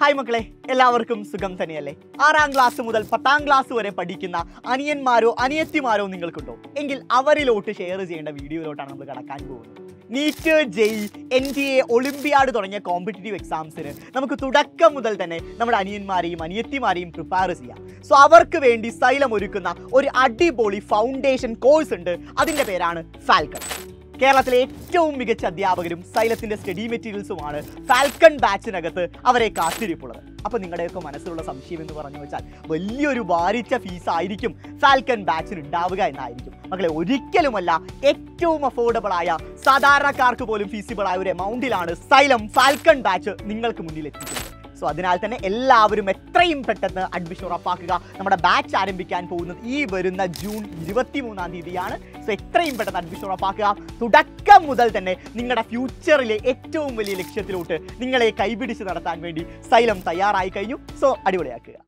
Hi മക്കളെ. എല്ലാവർക്കും സുഖം തന്നെയല്ലേ? ആറാം ക്ലാസ് മുതൽ പത്താം ക്ലാസ് വരെ പഠിക്കുന്ന അനിയന്മാരോ അനിയത്തിമാരോ നിങ്ങൾക്കുണ്ടോ? എങ്കിൽ അവരിലോട്ട് ഷെയർ ചെയ്യേണ്ട വീഡിയോയിലോട്ടാണ് നമ്മൾ കടക്കാൻ പോകുന്നത്. NEET JEE N D A olympiad തുടങ്ങിയ കോമ്പറ്റേറ്റീവ് എക്സാംസിന് നമുക്ക് തുടക്കം മുതൽ തന്നെ നമ്മുടെ അനിയന്മാരെയും അനിയത്തിമാരെയും പ്രിപ്പയർ ചെയ്യാം. സോ അവർക്ക് വേണ്ടി സൈലം ഒരുക്കുന്ന ഒരു അടിപൊളി ഫൗണ്ടേഷൻ കോഴ്സ് ഉണ്ട്. അതിന്റെ പേരാണ് ഫാൽക്കൺ കേരളത്തിലെ ഏറ്റവും മികച്ച അധ്യാപകരും സൈലത്തിന്റെ സ്റ്റഡി മെറ്റീരിയൽസുമാണ് ഫാൽക്കൺ ബാച്ചിനകത്ത് അവരെ കാത്തിരിപ്പുള്ളത്. അപ്പൊ നിങ്ങളുടെയൊക്കെ മനസ്സിലുള്ള സംശയം എന്ന് പറഞ്ഞു വെച്ചാൽ വലിയൊരു ഭാരിച്ച ഫീസ് ആയിരിക്കും ഫാൽക്കൺ ബാച്ചിന് ഉണ്ടാവുക എന്നായിരിക്കും. മക്കളെ ഒരിക്കലുമല്ല ഏറ്റവും അഫോർഡബിൾ ആയ സാധാരണക്കാർക്ക് പോലും ഫീസിബിൾ ആയ ഒരു എമൗണ്ടിലാണ് സൈലം ഫാൽക്കൺ ബാച്ച് നിങ്ങൾക്ക് മുന്നിൽ എത്തിക്കുന്നത് സോ അതിനാൽ തന്നെ എല്ലാവരും എത്രയും പെട്ടെന്ന് അഡ്മിഷൻ ഉറപ്പാക്കുക. നമ്മുടെ ബാച്ച് ആരംഭിക്കാൻ പോകുന്നത് ഈ വരുന്ന ജൂൺ ഇരുപത്തി മൂന്നാം തീയതിയാണ്. സോ എത്രയും പെട്ടെന്ന് അഡ്മിഷൻ ഉറപ്പാക്കുക. തുടക്കം മുതൽ തന്നെ നിങ്ങളുടെ ഫ്യൂച്ചറിലെ ഏറ്റവും വലിയ ലക്ഷ്യത്തിലോട്ട് നിങ്ങളെ കൈപിടിച്ച് നടത്താൻ വേണ്ടി സൈലം തയ്യാറായി കഴിഞ്ഞു. സോ അടിപൊളിയാക്കുക.